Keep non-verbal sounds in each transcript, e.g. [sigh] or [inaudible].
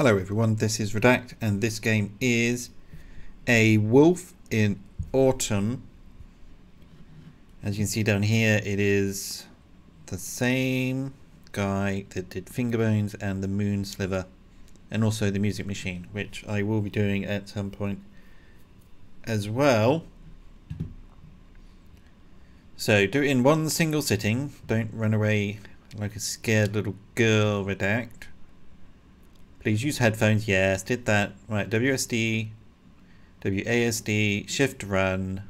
Hello everyone, this is Redact and this game is a wolf in autumn. As you can see down here it is the same guy that did Fingerbones and the Moon Sliver and also the Music Machine which I will be doing at some point as well. So do it in one single sitting, don't run away like a scared little girl Redact. Please use headphones. Yes, did that. Right, WSD, WASD, shift run,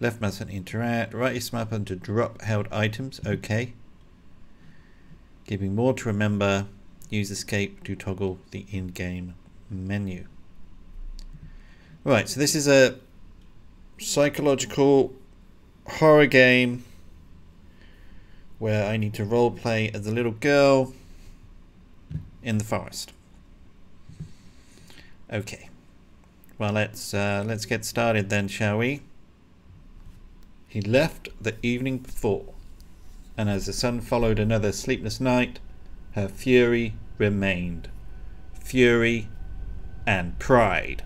left mouse and interact, right is button to drop held items. Okay. Giving more to remember, use escape to toggle the in-game menu. Right, so this is a psychological horror game where I need to role play as a little girl in the forest. Okay. Well, let's uh, let's get started then, shall we? He left the evening before, and as the sun followed another sleepless night, her fury remained. Fury and pride.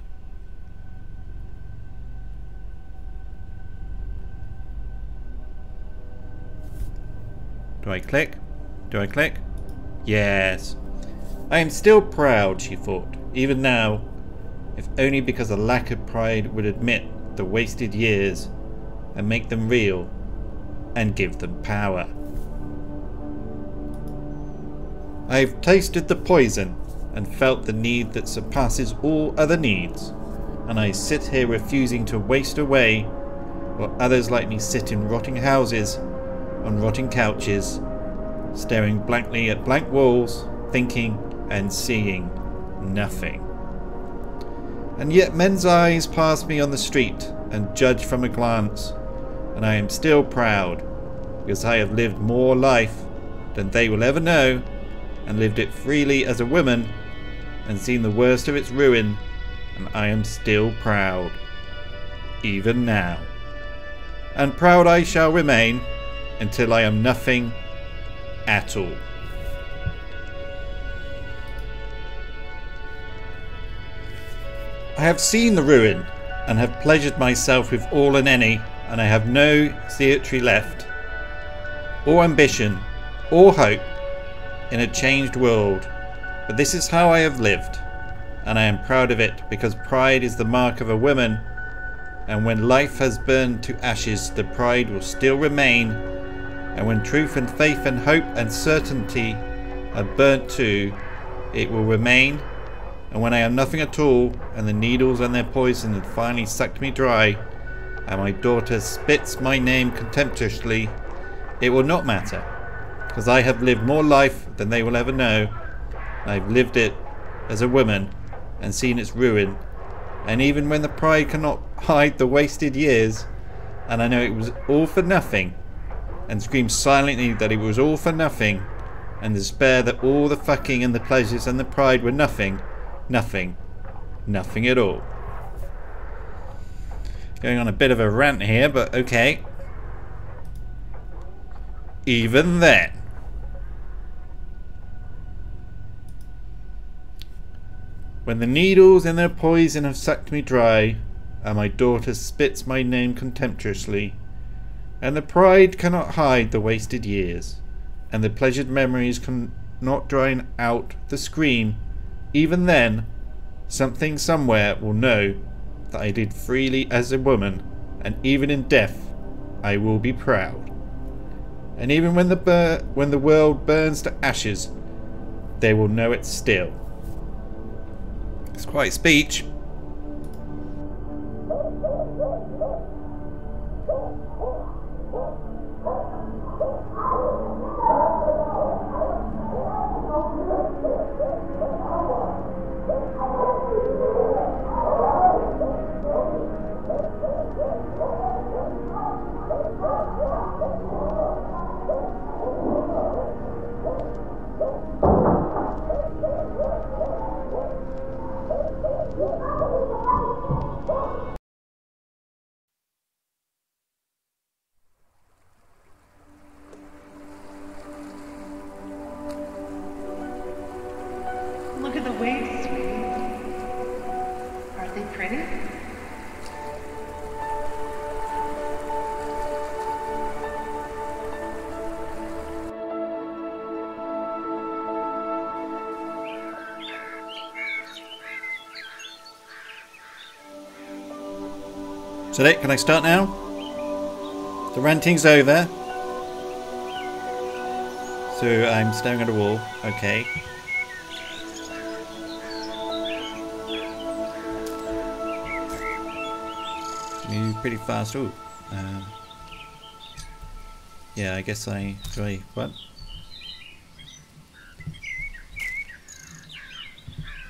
Do I click? Do I click? Yes. I am still proud, she thought, even now, if only because a lack of pride would admit the wasted years and make them real and give them power. I have tasted the poison and felt the need that surpasses all other needs, and I sit here refusing to waste away while others like me sit in rotting houses, on rotting couches, staring blankly at blank walls, thinking and seeing nothing. And yet men's eyes pass me on the street and judge from a glance, and I am still proud, because I have lived more life than they will ever know, and lived it freely as a woman, and seen the worst of its ruin, and I am still proud, even now. And proud I shall remain until I am nothing at all. I have seen the ruin and have pleasured myself with all and any, and I have no theatre left, or ambition, or hope in a changed world. But this is how I have lived, and I am proud of it because pride is the mark of a woman, and when life has burned to ashes, the pride will still remain, and when truth and faith and hope and certainty are burnt too, it will remain and when I am nothing at all, and the needles and their poison had finally sucked me dry, and my daughter spits my name contemptuously, it will not matter, because I have lived more life than they will ever know. I've lived it as a woman, and seen its ruin, and even when the pride cannot hide the wasted years, and I know it was all for nothing, and scream silently that it was all for nothing, and despair that all the fucking and the pleasures and the pride were nothing, Nothing. Nothing at all. Going on a bit of a rant here, but okay. Even then. When the needles and their poison have sucked me dry, and my daughter spits my name contemptuously, and the pride cannot hide the wasted years, and the pleasured memories cannot drown out the scream even then, something somewhere will know that I did freely as a woman, and even in death, I will be proud. And even when the when the world burns to ashes, they will know it still. It's quite a speech. So, can I start now? The ranting's over. So I'm staring at a wall. Okay. Move pretty fast. Oh. Um, yeah, I guess I... Do I... What?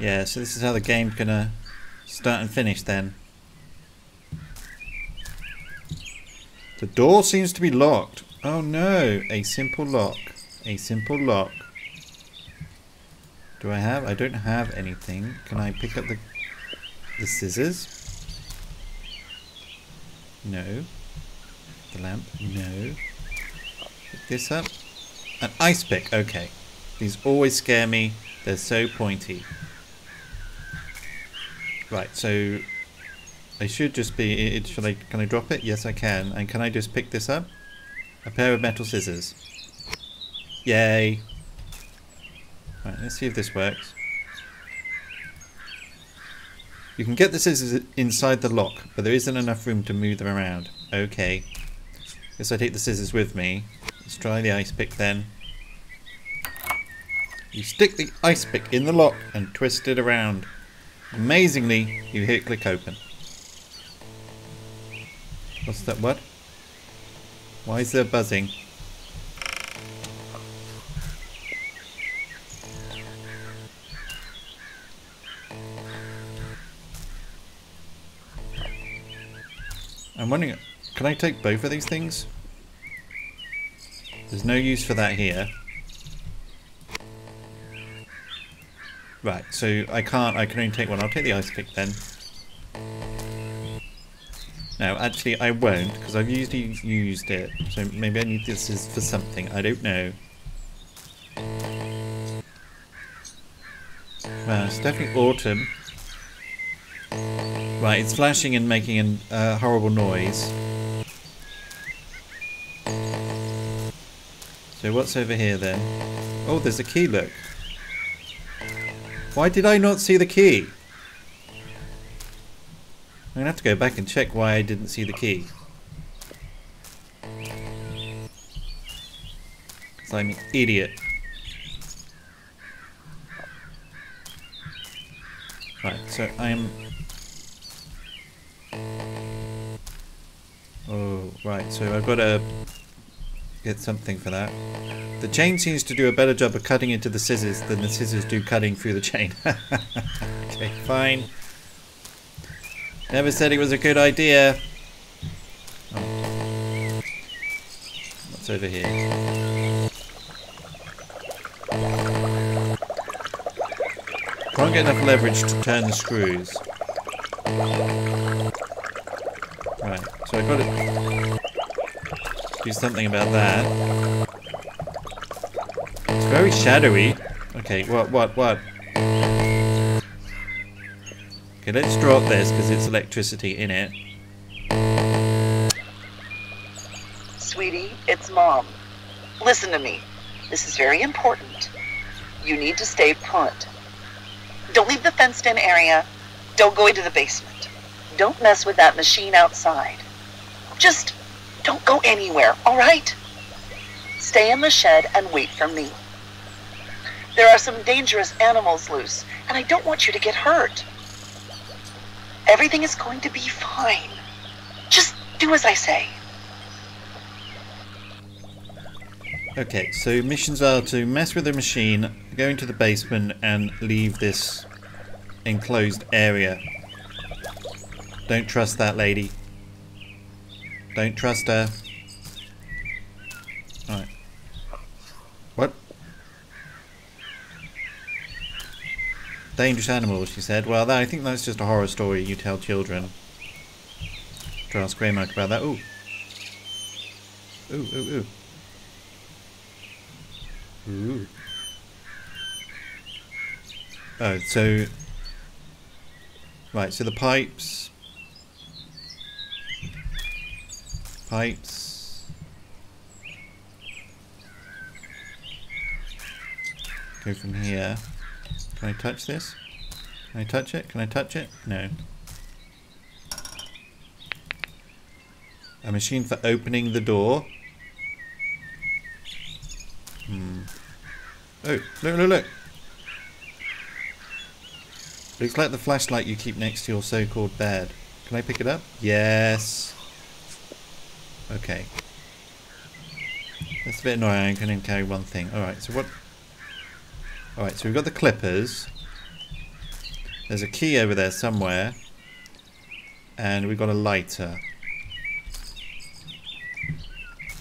Yeah, so this is how the game's gonna start and finish then. The door seems to be locked. Oh no, a simple lock. A simple lock. Do I have? I don't have anything. Can I pick up the the scissors? No. The lamp? No. Pick this up. An ice pick. Okay. These always scare me. They're so pointy. Right, so I should just be. It, should I? Can I drop it? Yes, I can. And can I just pick this up? A pair of metal scissors. Yay! Right, let's see if this works. You can get the scissors inside the lock, but there isn't enough room to move them around. Okay. Guess I take the scissors with me. Let's try the ice pick then. You stick the ice pick in the lock and twist it around. Amazingly, you hit click open. What's that? What? Why is there buzzing? I'm wondering, can I take both of these things? There's no use for that here. Right, so I can't, I can only take one. I'll take the ice pick then. No, actually I won't, because I've usually used it. So maybe I need this is for something. I don't know. Well, it's definitely autumn. Right, it's flashing and making a uh, horrible noise. So what's over here then? Oh, there's a key, look. Why did I not see the key? I'm gonna have to go back and check why I didn't see the key. Because I'm an idiot. Right, so I'm... Oh, right, so I've got to get something for that. The chain seems to do a better job of cutting into the scissors than the scissors do cutting through the chain. [laughs] okay, fine. Never said it was a good idea. What's over here? Can't get enough leverage to turn the screws. Right, so I've got to do something about that. It's very shadowy. Okay, what, what, what? Okay, let's drop this because it's electricity in it. Sweetie, it's Mom. Listen to me. This is very important. You need to stay put. Don't leave the fenced in area. Don't go into the basement. Don't mess with that machine outside. Just don't go anywhere, all right? Stay in the shed and wait for me. There are some dangerous animals loose, and I don't want you to get hurt. Everything is going to be fine. Just do as I say. Okay, so missions are to mess with the machine, go into the basement and leave this enclosed area. Don't trust that lady. Don't trust her. Alright. What? Dangerous animals, she said. Well, that, I think that's just a horror story you tell children. To ask Greymark about that. Ooh. Ooh, ooh, ooh. Ooh. Oh, so... Right, so the pipes. Pipes. Go from here. Can I touch this? Can I touch it? Can I touch it? No. A machine for opening the door. Hmm. Oh, look, look, look. Looks like the flashlight you keep next to your so-called bed. Can I pick it up? Yes. Okay. That's a bit annoying. I can only carry one thing. Alright, so what... Alright, so we've got the clippers. There's a key over there somewhere. And we've got a lighter.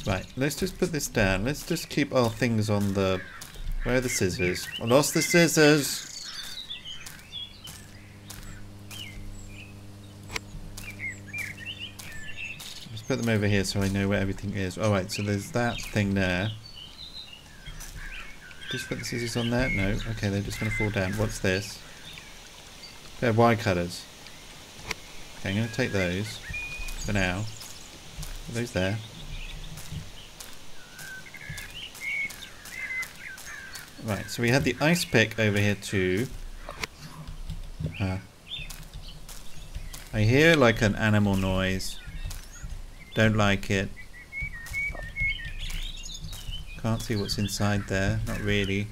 Right, let's just put this down. Let's just keep our things on the... Where are the scissors? I lost the scissors! Let's put them over here so I know where everything is. Alright, so there's that thing there. Just put the scissors on there? No. Okay, they're just going to fall down. What's this? They're wire cutters. Okay, I'm going to take those for now. Put those there. Right, so we had the ice pick over here too. Uh, I hear like an animal noise. Don't like it. Can't see what's inside there, not really.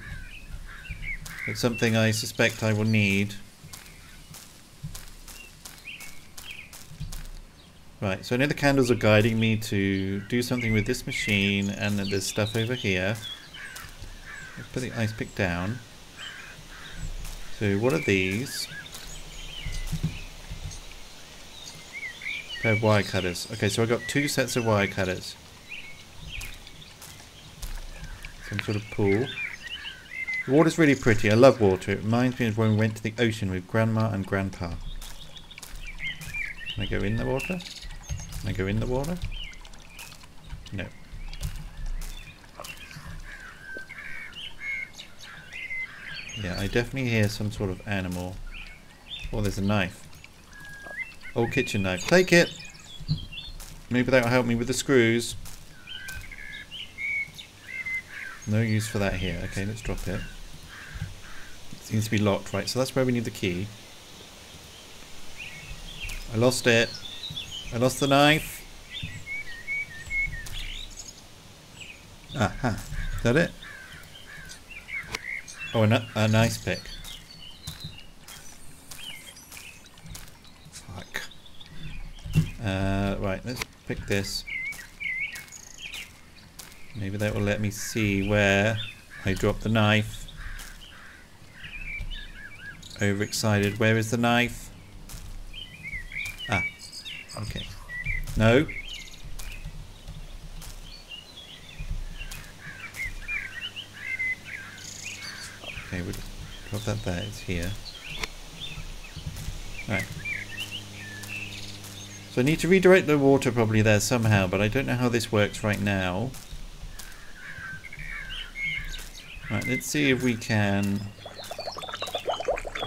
It's something I suspect I will need. Right, so I know the candles are guiding me to do something with this machine and then there's stuff over here. Let's put the ice pick down. So what are these? Pair of wire cutters. Okay, so I've got two sets of wire cutters. Some sort of pool. The water's really pretty. I love water. It reminds me of when we went to the ocean with Grandma and Grandpa. Can I go in the water? Can I go in the water? No. Yeah, I definitely hear some sort of animal. Oh, there's a knife. Old kitchen knife. Take it! Maybe that'll help me with the screws. No use for that here. Okay, let's drop it. it. Seems to be locked, right? So that's where we need the key. I lost it. I lost the knife. Aha. Is that it? Oh, a, a nice pick. Fuck. Uh, right, let's pick this. Maybe that will let me see where I dropped the knife. Overexcited. Where is the knife? Ah. Okay. No. Okay, we'll drop that there. It's here. Right. So I need to redirect the water probably there somehow, but I don't know how this works right now. Right, let's see if we can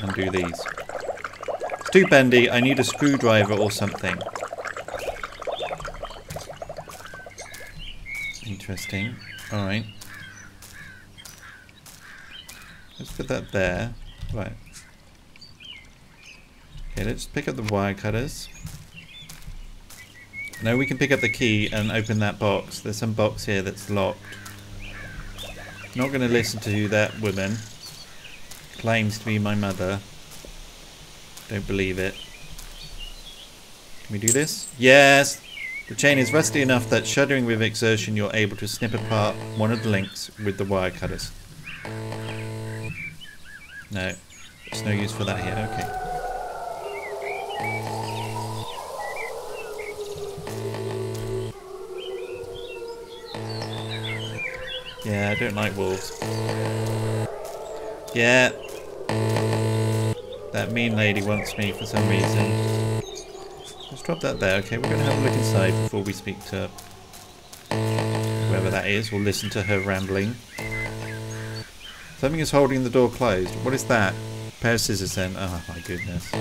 undo these. It's too bendy. I need a screwdriver or something. Interesting. Alright. Let's put that there. Right. Okay, let's pick up the wire cutters. Now we can pick up the key and open that box. There's some box here that's locked. Not going to listen to that woman. Claims to be my mother. Don't believe it. Can we do this? Yes! The chain is rusty enough that shuddering with exertion you're able to snip apart one of the links with the wire cutters. No. There's no use for that here. Okay. Yeah, I don't like wolves. Yeah. That mean lady wants me for some reason. Let's drop that there. Okay, we're going to have a look inside before we speak to whoever that is. We'll listen to her rambling. Something is holding the door closed. What is that? Pair of scissors then. Oh my goodness.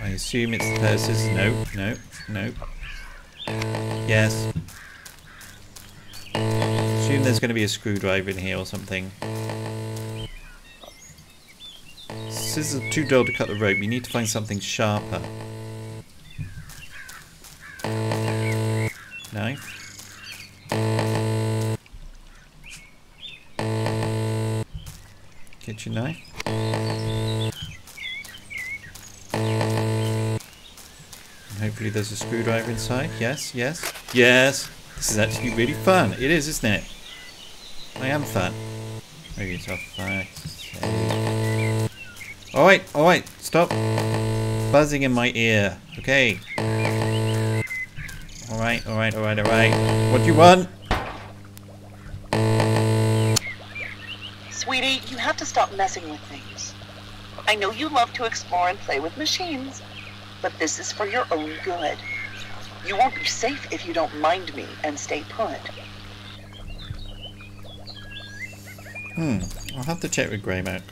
I assume it's the pair of scissors. No, no, no. Yes. Assume there's going to be a screwdriver in here or something. Scissors are too dull to cut the rope. You need to find something sharper. Knife. Get your knife. Hopefully there's a screwdriver inside. Yes, yes, yes. This is actually really fun. It is, isn't it? I am fun. Maybe it's off. Alright, alright. Stop buzzing in my ear. Okay. Alright, alright, alright, alright. What do you want? Sweetie, you have to stop messing with things. I know you love to explore and play with machines, but this is for your own good. You won't be safe if you don't mind me and stay put. Hmm. I'll have to check with Greymark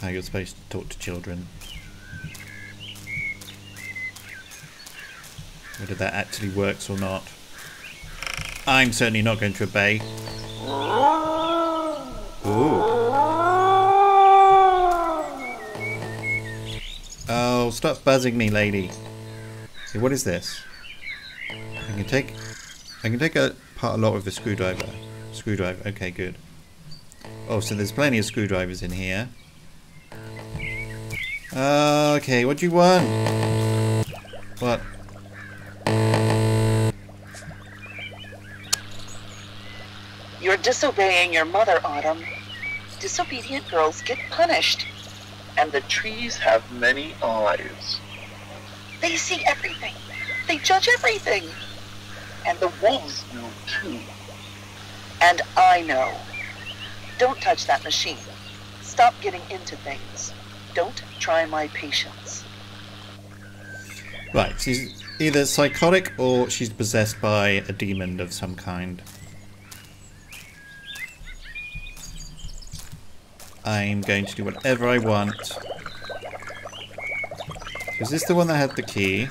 how you're supposed to talk to children. Whether that actually works or not. I'm certainly not going to obey. Ooh. Stop buzzing me, lady. See, what is this? I can take... I can take a part a lot with a screwdriver. Screwdriver, okay, good. Oh, so there's plenty of screwdrivers in here. Uh, okay, what do you want? What? You're disobeying your mother, Autumn. Disobedient girls get punished. And the trees have many eyes. They see everything. They judge everything. And the wolves know too. And I know. Don't touch that machine. Stop getting into things. Don't try my patience. Right, she's either psychotic or she's possessed by a demon of some kind. I'm going to do whatever I want. Is this the one that had the key?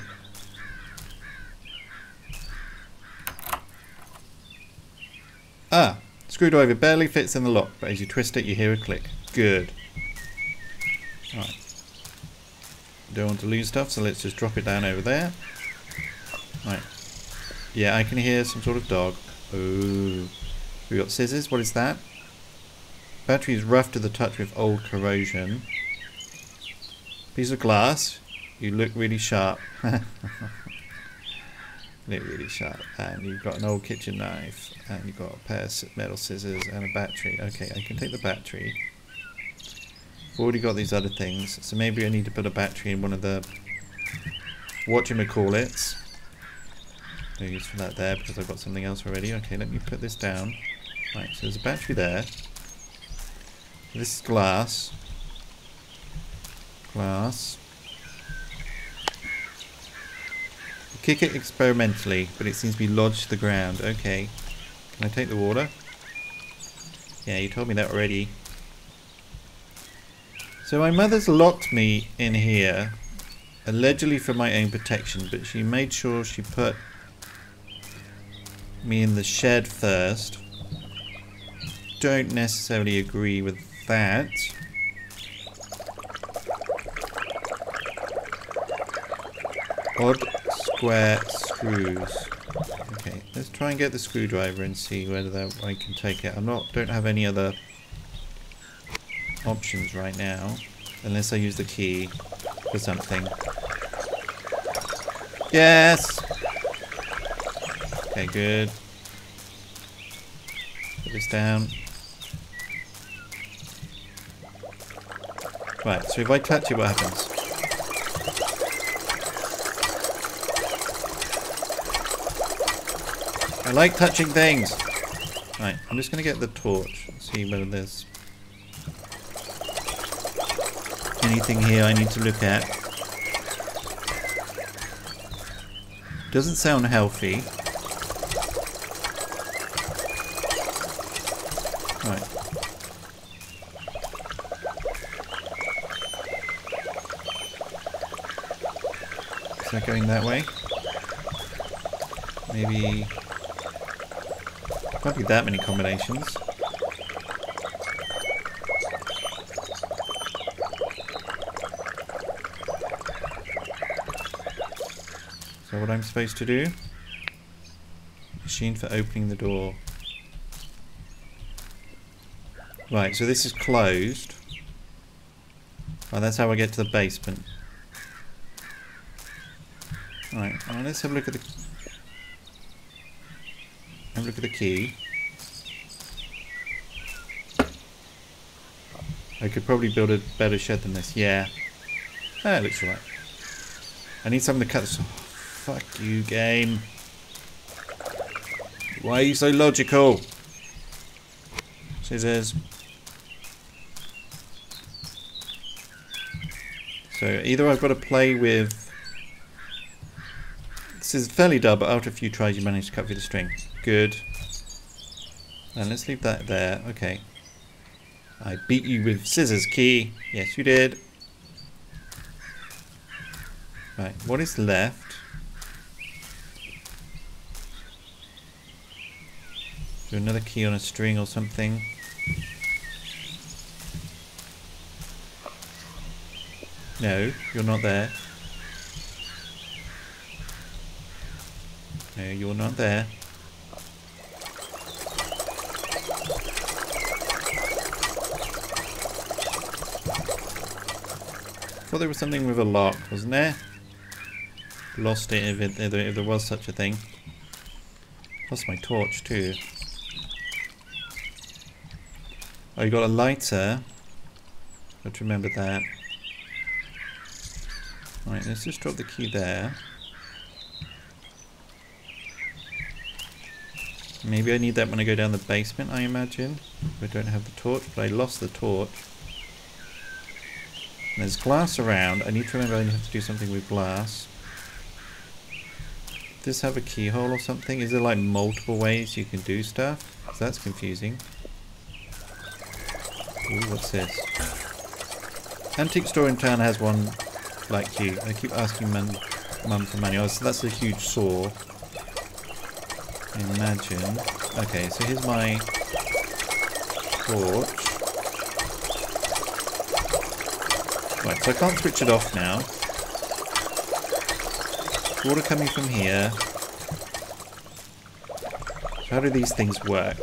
Ah, screwdriver barely fits in the lock, but as you twist it you hear a click. Good. Right. Don't want to lose stuff, so let's just drop it down over there. Right. Yeah, I can hear some sort of dog. Ooh. We got scissors. What is that? Battery is rough to the touch with old corrosion. Piece of glass. You look really sharp. [laughs] look really sharp. And you've got an old kitchen knife. And you've got a pair of metal scissors and a battery. Okay, I can take the battery. I've already got these other things. So maybe I need to put a battery in one of the... Whatchamacallits. No use for that there because I've got something else already. Okay, let me put this down. Right, so there's a battery there. This is glass. Glass. Kick it experimentally, but it seems to be lodged to the ground. Okay. Can I take the water? Yeah, you told me that already. So my mother's locked me in here, allegedly for my own protection, but she made sure she put me in the shed first. Don't necessarily agree with that. Odd square screws. Okay, let's try and get the screwdriver and see whether I can take it. I'm not don't have any other options right now, unless I use the key for something. Yes. Okay, good. Put this down. Right, so if I touch it, what happens? I like touching things! Right, I'm just going to get the torch, see whether there's anything here I need to look at. Doesn't sound healthy. Going that way? Maybe... Can't be that many combinations. So what I'm supposed to do? Machine for opening the door. Right, so this is closed. Right, that's how I get to the basement. Right, well, let's have a look at the have a look at the key. I could probably build a better shed than this. Yeah. Ah, it looks alright. I need something to cut this. Fuck you, game. Why are you so logical? Scissors. So either I've got to play with... This is fairly dull, but after a few tries you manage to cut through the string. Good. And let's leave that there. Okay. I beat you with scissors key. Yes, you did. Right, what is left? Do another key on a string or something. No, you're not there. No, you're not there. thought there was something with a lock, wasn't there? Lost it if, it, if there was such a thing. Lost my torch too. Oh, you got a lighter. To remember that. Right, let's just drop the key there. Maybe I need that when I go down the basement, I imagine. I don't have the torch, but I lost the torch. There's glass around. I need to remember I have to do something with glass. Does this have a keyhole or something? Is there like multiple ways you can do stuff? So that's confusing. Ooh, what's this? Antique store in town has one like you. I keep asking mum, for money. Oh, so that's a huge saw. Imagine. Okay, so here's my torch. Right, so I can't switch it off now. Water coming from here. So how do these things work?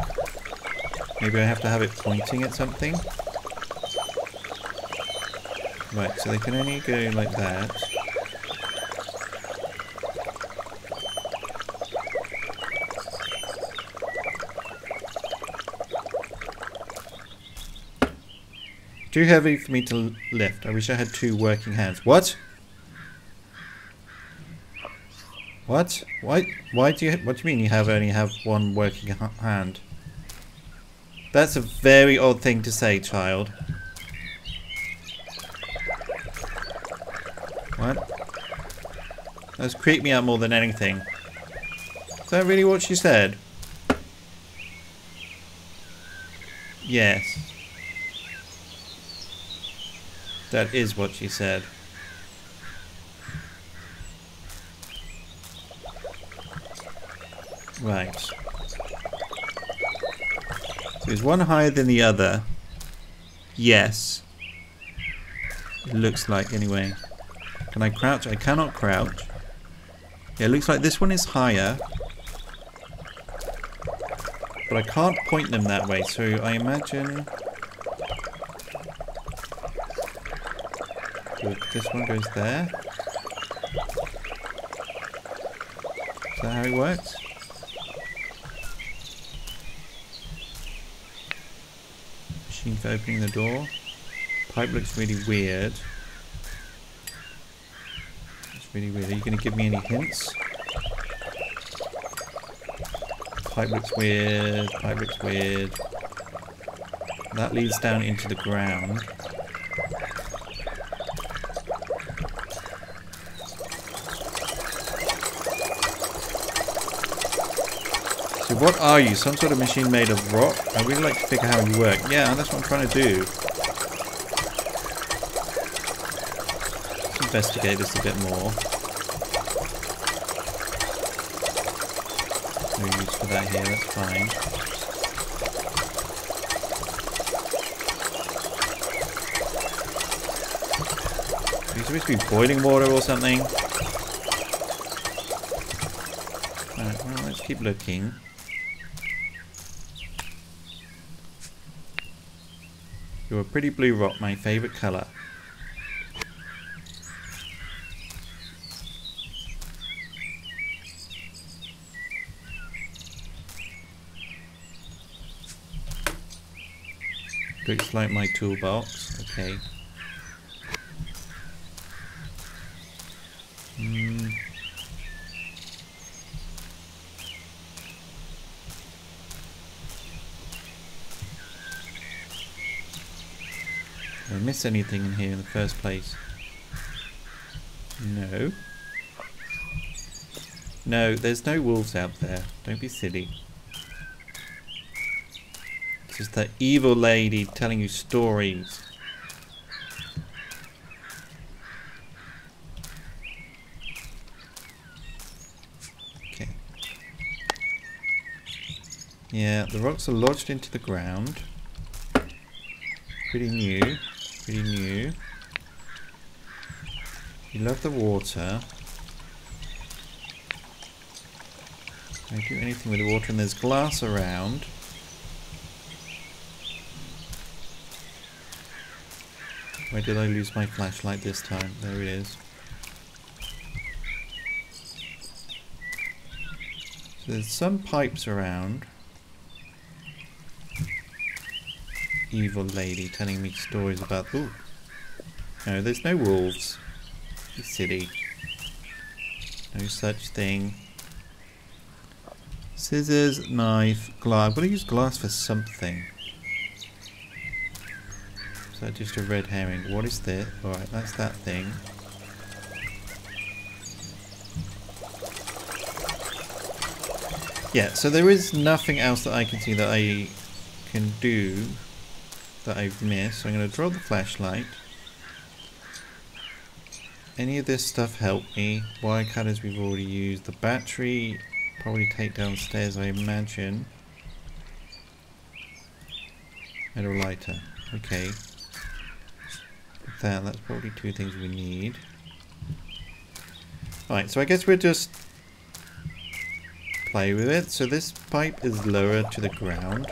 Maybe I have to have it pointing at something? Right, so they can only go like that. Too heavy for me to lift. I wish I had two working hands. What? What? Why? Why do you? What do you mean you have only have one working hand? That's a very odd thing to say, child. What? That's creeped me out more than anything. Is that really what she said? Yes. That is what she said. Right. So is one higher than the other? Yes. It looks like anyway. Can I crouch? I cannot crouch. Yeah, it looks like this one is higher. But I can't point them that way, so I imagine... This one goes there. Is that how it works? Machine for opening the door. Pipe looks really weird. It's really weird. Are you going to give me any hints? Pipe looks weird. Pipe looks weird. That leads down into the ground. what are you? Some sort of machine made of rock? I'd really like to figure how you work. Yeah, that's what I'm trying to do. Let's investigate this a bit more. No use for that here, that's fine. Are you supposed to be boiling water or something? Alright, well, let's keep looking. A pretty blue rock, my favourite colour. Looks like my toolbox. Okay. Anything in here in the first place? No. No, there's no wolves out there. Don't be silly. It's just that evil lady telling you stories. Okay. Yeah, the rocks are lodged into the ground. Pretty new. Pretty new. You love the water. Can I do anything with the water? And there's glass around. Where did I lose my flashlight this time? There it is. So there's some pipes around. Evil lady telling me stories about... Ooh. No, there's no wolves. You silly. No such thing. Scissors, knife, glass. I'm going to use glass for something. Is that just a red herring? What is this? Alright, that's that thing. Yeah, so there is nothing else that I can see that I can do that I've missed. So I'm going to draw the flashlight. Any of this stuff help me? Wire cutters we've already used. The battery probably take downstairs I imagine. Metal lighter. Okay. That, that's probably two things we need. Alright, so I guess we'll just play with it. So this pipe is lower to the ground.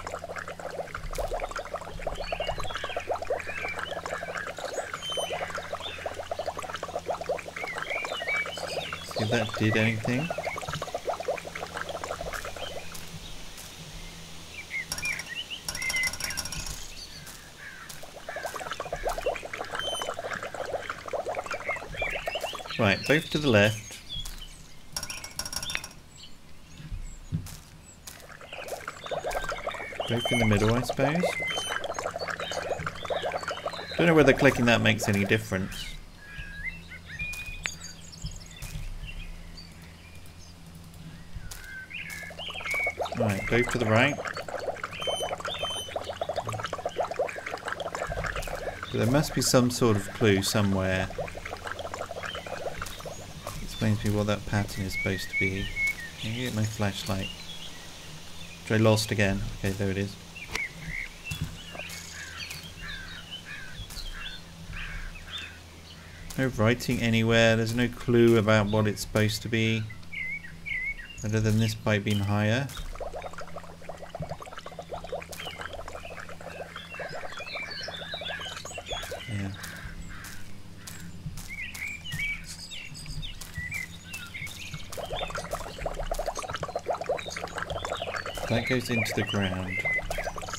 If that did anything. Right, both to the left. Both in the middle, I suppose. Don't know whether clicking that makes any difference. Both to the right. There must be some sort of clue somewhere. Explains me what that pattern is supposed to be. Can I get my flashlight? Which I lost again. Okay, there it is. No writing anywhere. There's no clue about what it's supposed to be. Other than this pipe being higher. Yeah. That goes into the ground.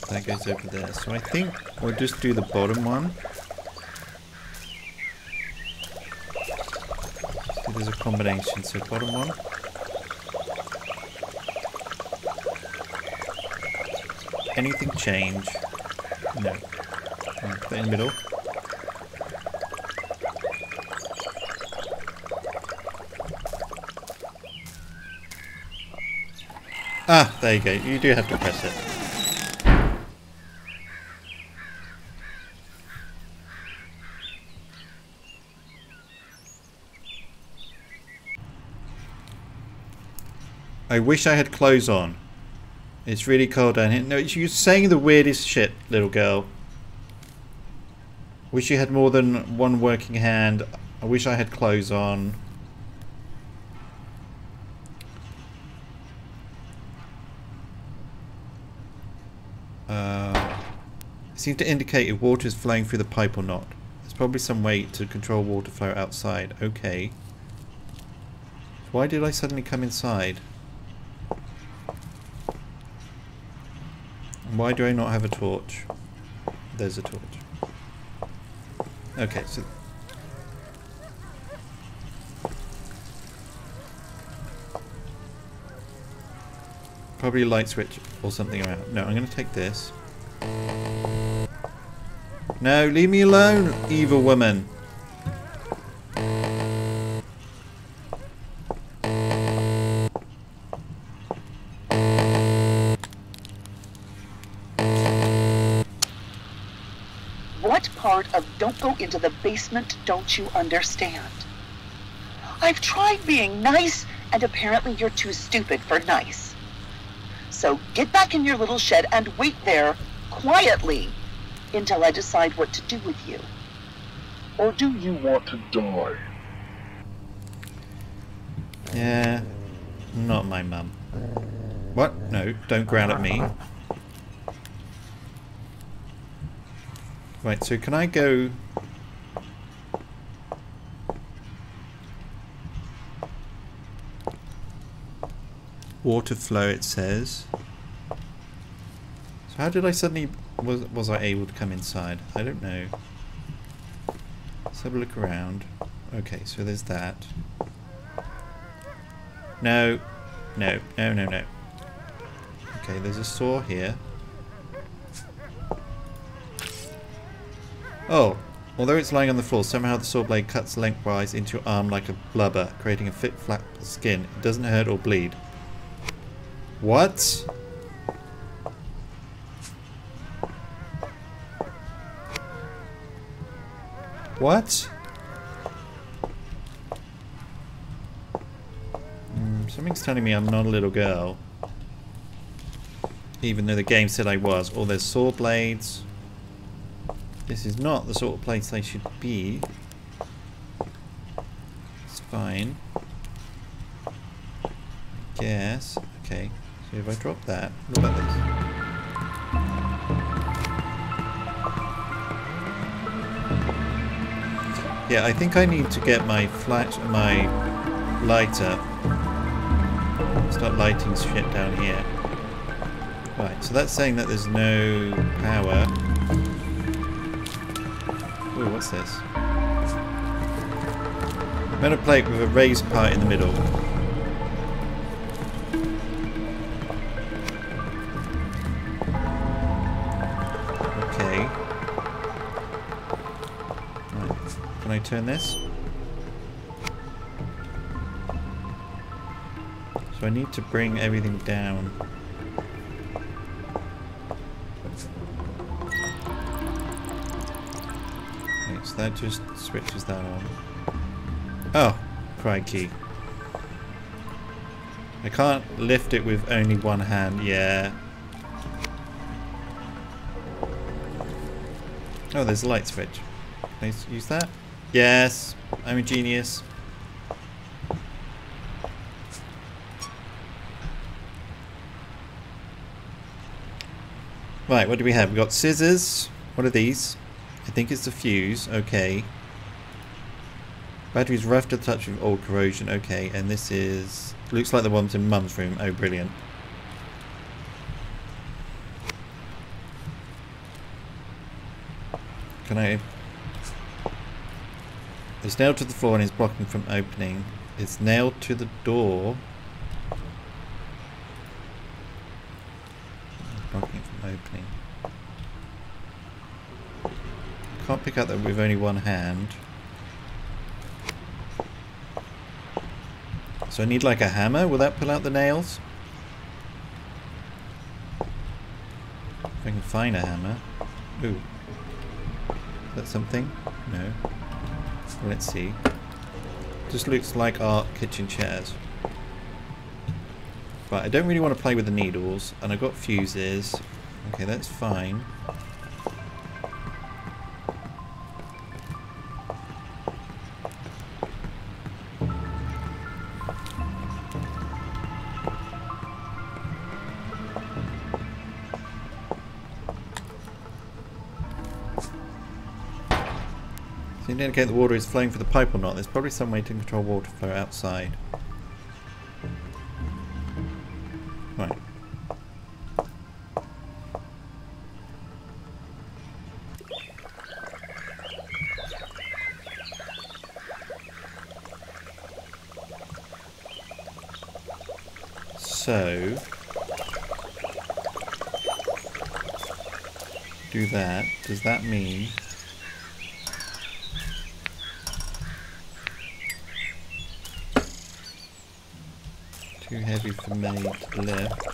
That goes over there. So I think we'll just do the bottom one. So there's a combination. So bottom one. Anything change? No. Put in the middle. Ah, there you go. You do have to press it. I wish I had clothes on. It's really cold down here. No, you're saying the weirdest shit, little girl. Wish you had more than one working hand. I wish I had clothes on. Seems to indicate if water is flowing through the pipe or not. There's probably some way to control water flow outside. Okay. Why did I suddenly come inside? Why do I not have a torch? There's a torch. Okay, so... Probably a light switch or something around. No, I'm going to take this. No, leave me alone, evil woman. What part of don't go into the basement don't you understand? I've tried being nice, and apparently you're too stupid for nice. So get back in your little shed and wait there, quietly, until I decide what to do with you. Or do you want to die? Yeah, not my mum. What? No, don't growl at me. Right, so can I go... Water flow, it says. How did I suddenly... Was, was I able to come inside? I don't know. Let's have a look around. Okay, so there's that. No. No, no, no, no. Okay, there's a saw here. Oh, although it's lying on the floor, somehow the saw blade cuts lengthwise into your arm like a blubber, creating a thick flat skin. It doesn't hurt or bleed. What? What? Mm, something's telling me I'm not a little girl. Even though the game said I was. Or there's saw blades. This is not the sort of place they should be. It's fine. I guess. Okay. So if I drop that, what about this? Yeah, I think I need to get my flash, my lighter. Start lighting shit down here. Right, so that's saying that there's no power. Ooh, what's this? Metal plate with a raised part in the middle. Turn this? So I need to bring everything down. So that just switches that on. Oh, crikey. I can't lift it with only one hand, yeah. Oh, there's a light switch. Can I use that? Yes, I'm a genius. Right, what do we have? We've got scissors. What are these? I think it's a fuse. Okay. Battery's rough to the touch with old corrosion. Okay, and this is... Looks like the ones in Mum's room. Oh, brilliant. Can I... It's nailed to the floor and is blocking from opening. It's nailed to the door. Blocking from opening. Can't pick up that with only one hand. So I need like a hammer. Will that pull out the nails? If I can find a hammer. Ooh. Is that something? No. Let's see. Just looks like our kitchen chairs. Right, I don't really want to play with the needles, and I've got fuses. Okay, that's fine. Indicate the water is flowing through the pipe or not. There's probably some way to control water flow outside. Right. So do that. Does that mean to lift?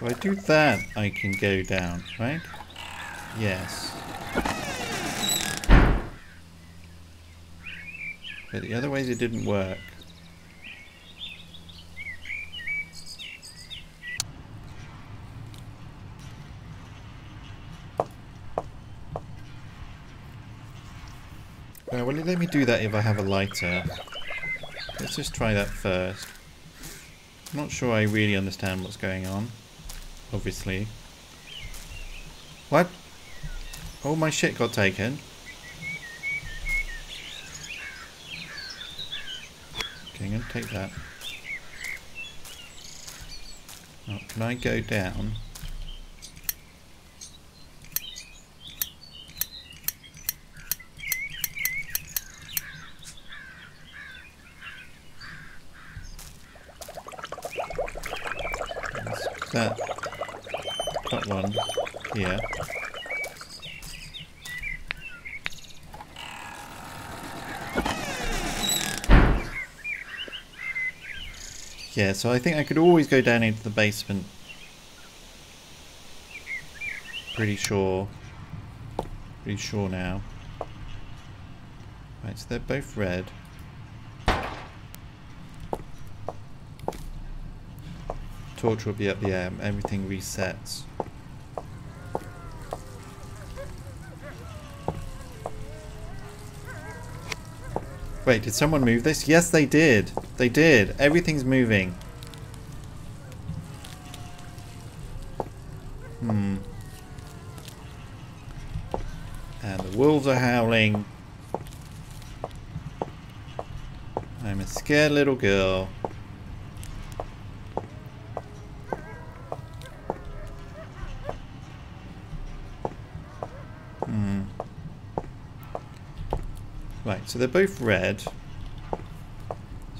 If I do that, I can go down, right? Yes. But the other ways it didn't work. Uh, will it let me do that if I have a lighter? Let's just try that first. I'm not sure I really understand what's going on. Obviously. What? All my shit got taken. Okay, I'm gonna take that. Oh, can I go down? Let's put that that one here. Yeah, so I think I could always go down into the basement. Pretty sure. Pretty sure now. Right, so they're both red. Torch will be up the air. Everything resets. Wait, did someone move this? Yes, they did. They did. Everything's moving. Hmm. And the wolves are howling. I'm a scared little girl. Hmm. Right, so they're both red. So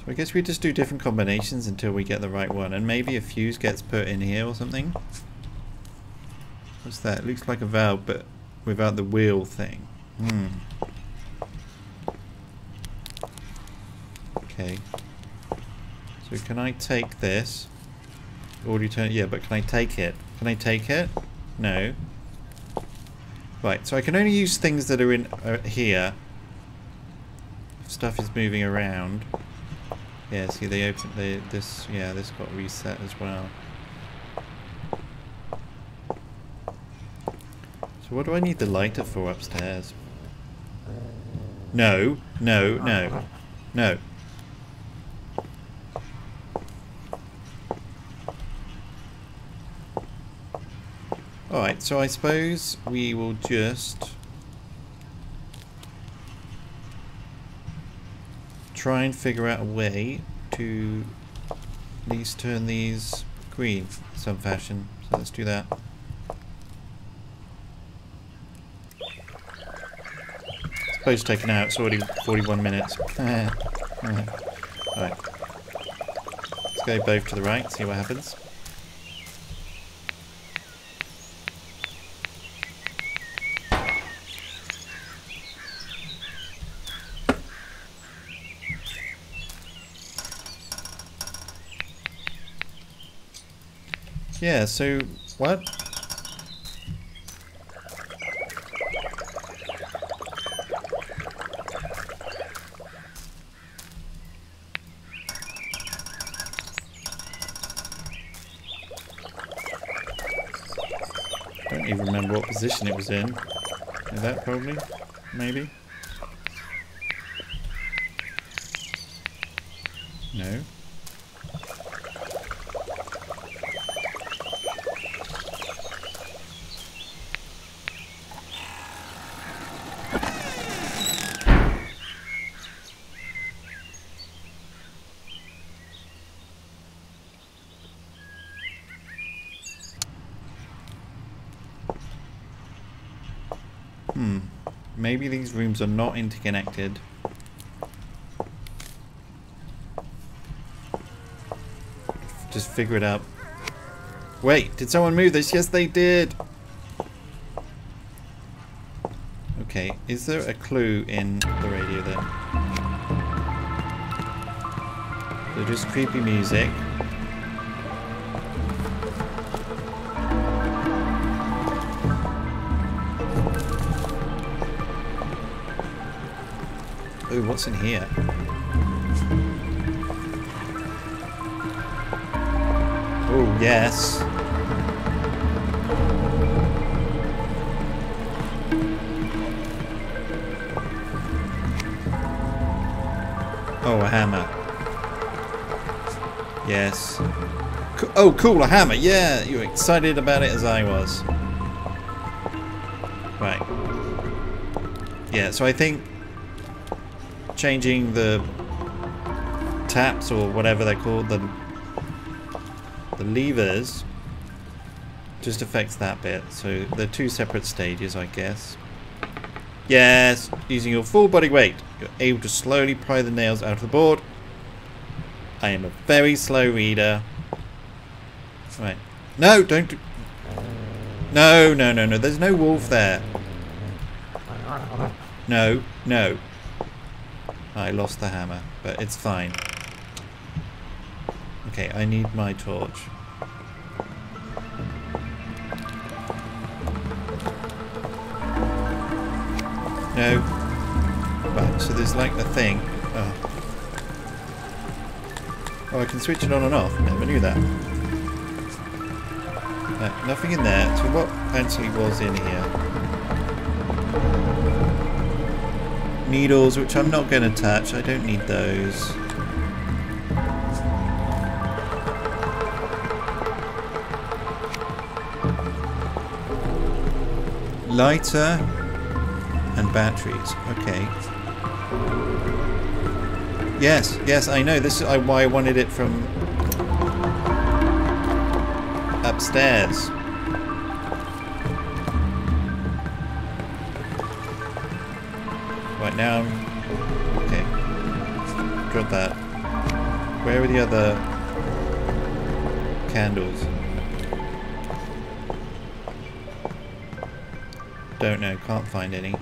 I guess we just do different combinations until we get the right one. And maybe a fuse gets put in here or something. What's that? It looks like a valve, but without the wheel thing. Hmm. Okay. So can I take this? Or turn Yeah, but can I take it? Can I take it? No. Right, so I can only use things that are in uh, here. Stuff is moving around. Yeah, see they open they this yeah, this got reset as well. So what do I need the lighter for upstairs? No, no, no. No. Alright, so I suppose we will just try and figure out a way to at least turn these green some fashion. So let's do that. Suppose taken out, it's already 41 minutes. Eh, alright. Let's go both to the right, see what happens. Yeah, so what? Don't even remember what position it was in. Is that probably? Maybe? Rooms are not interconnected. Just figure it out. Wait, did someone move this? Yes, they did. Okay, is there a clue in the radio then? So just creepy music. What's in here? Oh, yes. Oh, a hammer. Yes. Oh, cool, a hammer. Yeah, you were excited about it as I was. Right. Yeah, so I think changing the taps or whatever they're called, the the levers, just affects that bit. So they're two separate stages, I guess. Yes, using your full body weight, you're able to slowly pry the nails out of the board. I am a very slow reader. Right. No, don't do... No, no, no, no. There's no wolf there. No, no. I lost the hammer, but it's fine. Okay, I need my torch. No. Right, so there's like a thing. Oh. oh, I can switch it on and off. Never knew that. Nothing in there. So what actually was in here? Needles, which I'm not going to touch. I don't need those. Lighter and batteries. Okay. Yes, yes, I know. This is why I wanted it from upstairs. Now, okay. Drop that. Where are the other candles? Don't know, can't find any.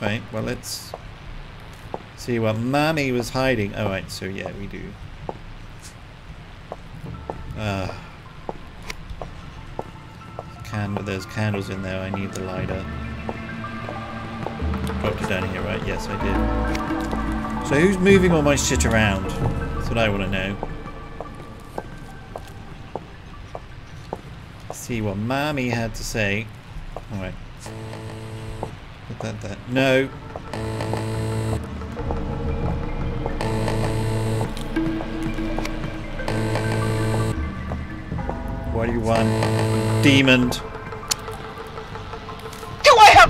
Right, well let's see what Mommy was hiding. Oh right, so yeah, we do. Uh, can there's candles in there, I need the lighter. Dropped it down here, right? Yes, I did. So who's moving all my shit around? That's what I want to know. See what Mommy had to say. Alright. Put that there. No. What do you want? Demon.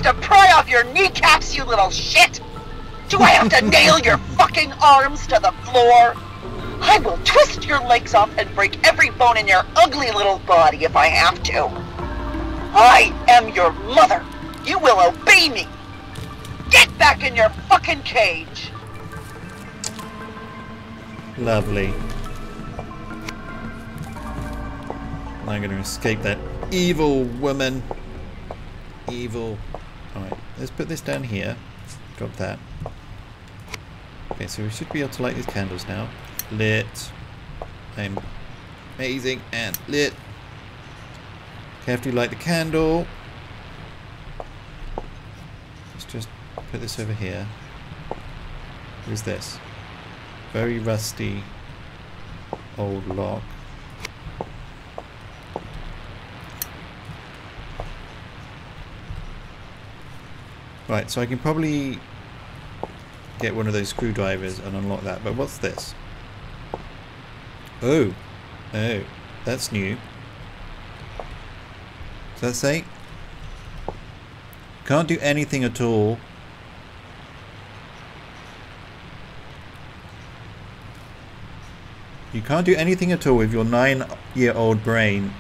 Do I have to pry off your kneecaps, you little shit? Do I have to [laughs] nail your fucking arms to the floor? I will twist your legs off and break every bone in your ugly little body if I have to. I am your mother. You will obey me. Get back in your fucking cage. Lovely. I'm going to escape that evil woman. Evil. Alright, let's put this down here. Drop that. Okay, so we should be able to light these candles now. Lit. I'm amazing and lit. Carefully light the candle. Let's just put this over here. What is this? Very rusty old lock. Right, so I can probably get one of those screwdrivers and unlock that. But what's this? Oh. Oh. That's new. Does that say? Can't do anything at all. You can't do anything at all with your nine-year-old brain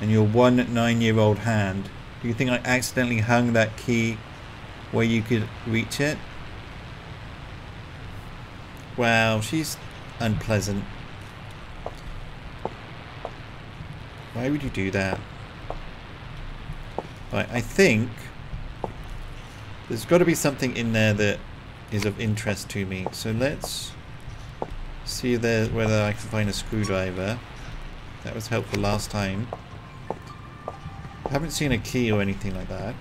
and your one nine-year-old hand. Do you think I accidentally hung that key where you could reach it? Wow, she's unpleasant. Why would you do that? Right, I think there's got to be something in there that is of interest to me. So let's see there whether I can find a screwdriver. That was helpful last time. I haven't seen a key or anything like that.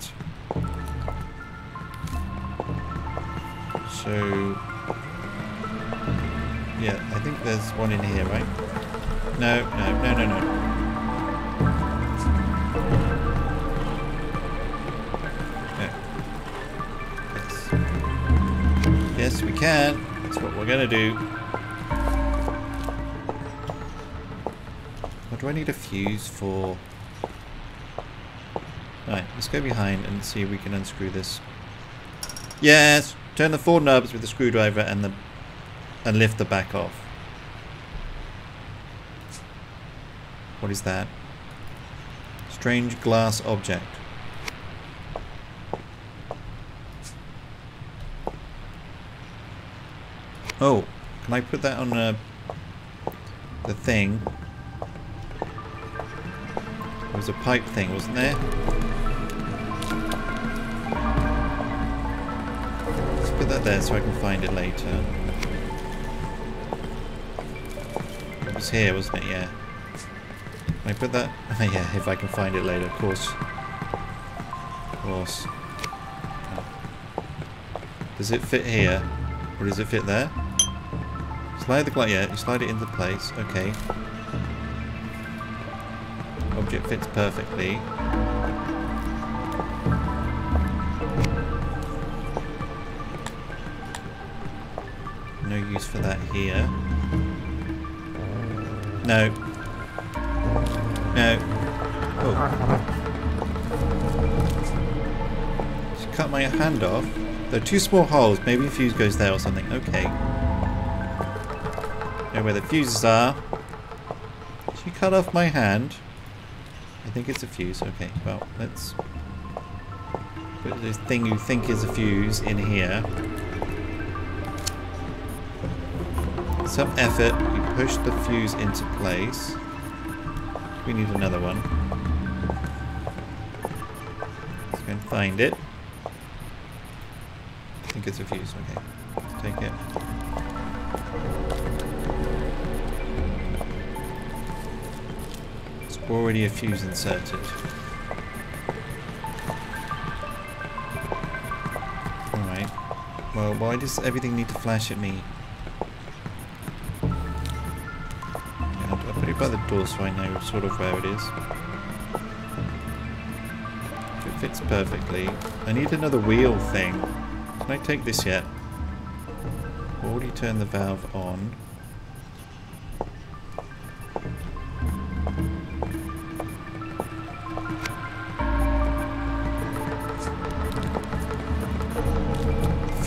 So yeah, I think there's one in here, right? No, no, no, no, no. Yes, we can. That's what we're going to do. What do I need a fuse for? Let's go behind and see if we can unscrew this. Yes! Turn the four knobs with the screwdriver and the and lift the back off. What is that? Strange glass object. Oh, can I put that on uh, the thing? There was a pipe thing, wasn't there? That there so I can find it later. It was here, wasn't it? Yeah. Can I put that? [laughs] yeah, if I can find it later, of course. Of course. Does it fit here? Or does it fit there? Slide the glass, yeah, you slide it into place, okay. Object fits perfectly. For that here. No. No. Oh. Just cut my hand off. There are two small holes. Maybe a fuse goes there or something. Okay know where the fuses are. She cut off my hand. I think it's a fuse. Okay, well, let's put this thing you think is a fuse in here. Some effort, you push the fuse into place. We need another one. Let's go and find it. I think it's a fuse, okay. Let's take it. It's already a fuse inserted. Alright. Well, why does everything need to flash at me? By the door so I know sort of where it is. It fits perfectly. I need another wheel thing. Can I take this yet? Already turned the valve on.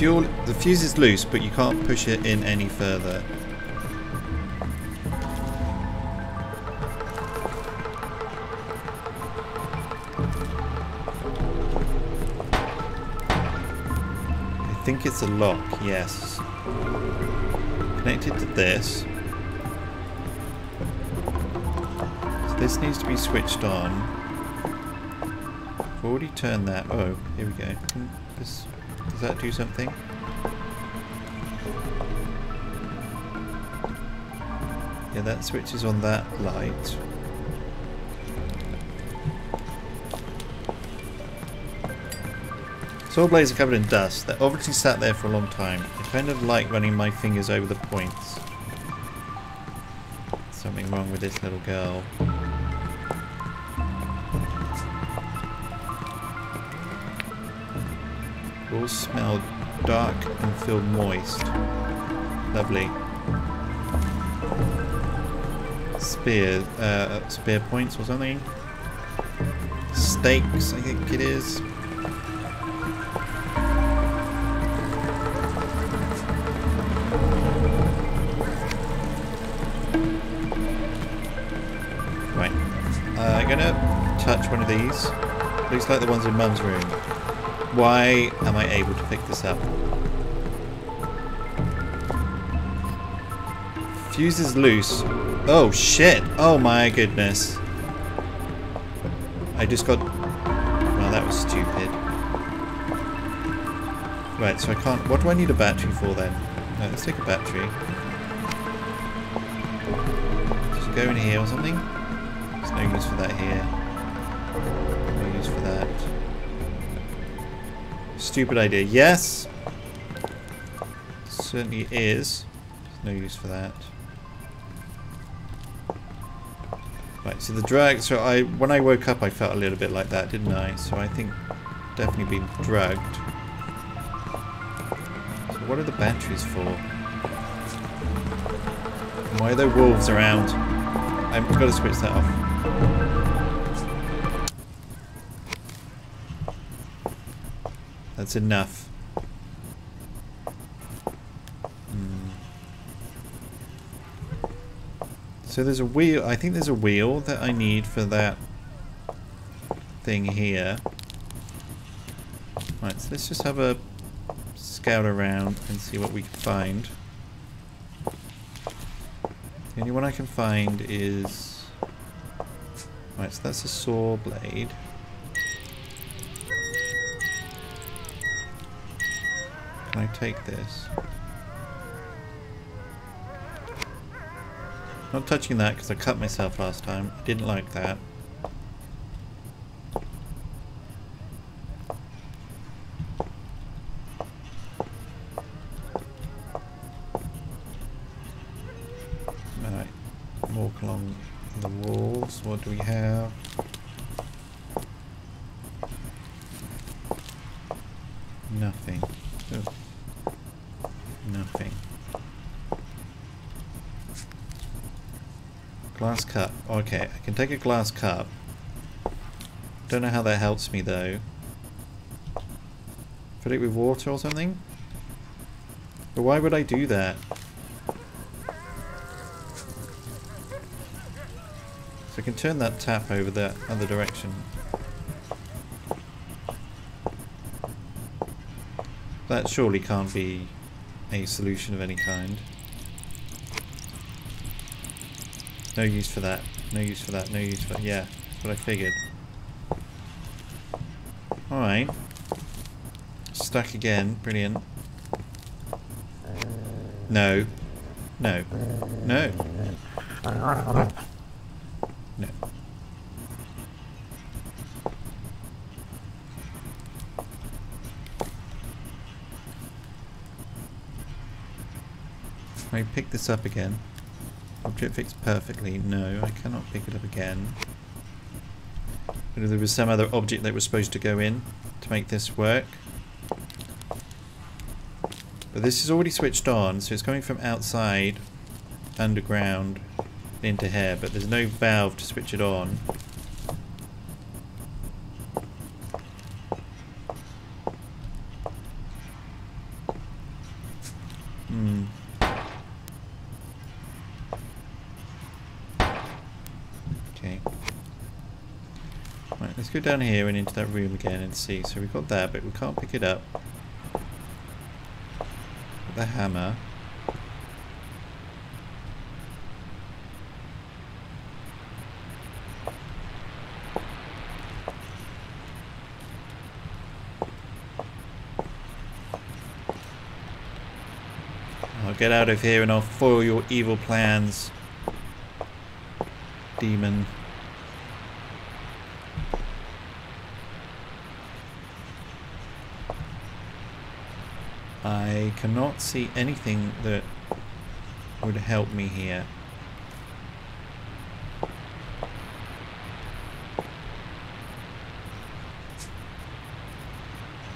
fuel, the fuse is loose, but you can't push it in any further. Think it's a lock, yes. Connected to this. So this needs to be switched on. I've already turned that. Oh, here we go. This does that do something? Yeah, that switches on that light. Saw blades are covered in dust. They're obviously sat there for a long time. I kind of like running my fingers over the points. Something wrong with this little girl. Walls smell dark and feel moist. Lovely. Spear, uh, spear points or something. Stakes, I think it is. Looks like the ones in Mum's room. Why am I able to pick this up? Fuse is loose. Oh shit! Oh my goodness. I just got... Well, that was stupid. Right, so I can't... What do I need a battery for then? No, let's take a battery. Just go in here or something? There's no use for that here. Use for that. Stupid idea. Yes! Certainly is. No use for that. Right, so the drag, so I, when I woke up I felt a little bit like that, didn't I? So I think definitely been drugged. So what are the batteries for? Why are there wolves around? I've got to switch that off. That's enough. Hmm. So there's a wheel, I think there's a wheel that I need for that thing here. Right, so let's just have a scout around and see what we can find. The only one I can find is... Right, so that's a saw blade. Can I take this? Not touching that because I cut myself last time. I didn't like that. Can take a glass cup. Don't know how that helps me though. Fill it with water or something? But why would I do that? So I can turn that tap over the other direction. That surely can't be a solution of any kind. No use for that. No use for that. No use for that. Yeah, that's what I figured. Alright. Stuck again. Brilliant. No. No. No. No. I pick this up again. Object fixed perfectly. No, I cannot pick it up again. But there was some other object that was supposed to go in to make this work. But this is already switched on, so it's coming from outside, underground, into here, but there's no valve to switch it on. Hmm. Okay. Right, let's down here and into that room again and see. So we've got that, but we can't pick it up. The hammer. I'll get out of here and I'll foil your evil plans. Demon. I cannot see anything that would help me here.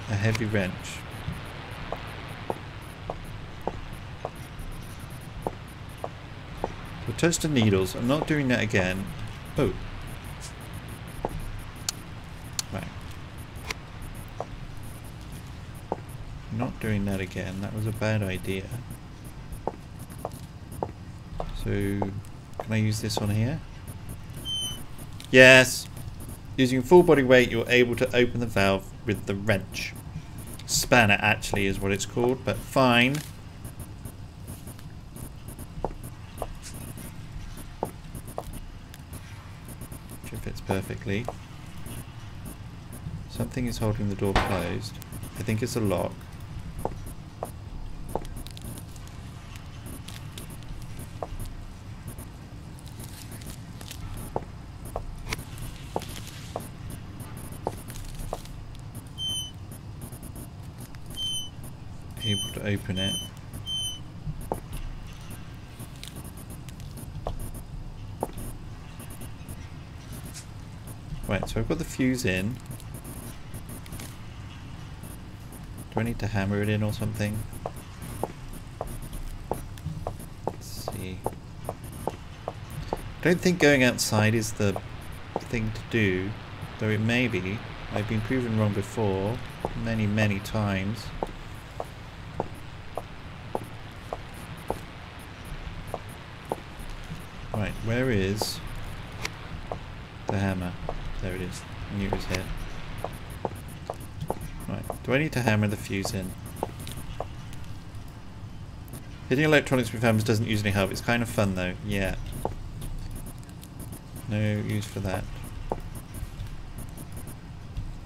a heavy wrench. The needles. I'm not doing that again. Oh. Right. Not doing that again. That was a bad idea. So, can I use this on here? Yes! Using full body weight, you're able to open the valve with the wrench. Spanner, actually, is what it's called, but fine. Which fits perfectly. Something is holding the door closed. I think it's a lock. able to open it. Right, so I've got the fuse in. Do I need to hammer it in or something? Let's see. I don't think going outside is the thing to do, though it may be. I've been proven wrong before, many, many times. Right, where is the hammer? There it is. I knew it was here. Right, do I need to hammer the fuse in? Hitting electronics with hammers doesn't usually help. It's kind of fun though. Yeah. No use for that.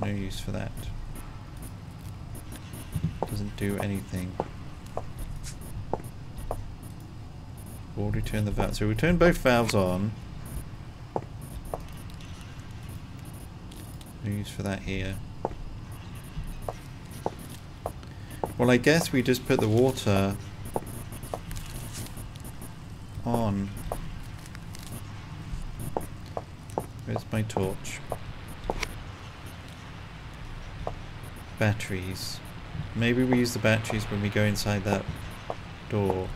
No use for that. Doesn't do anything. Or return the valve. So we turn both valves on. No use for that here. Well, I guess we just put the water on. Where's my torch? Batteries. Maybe we use the batteries when we go inside that door.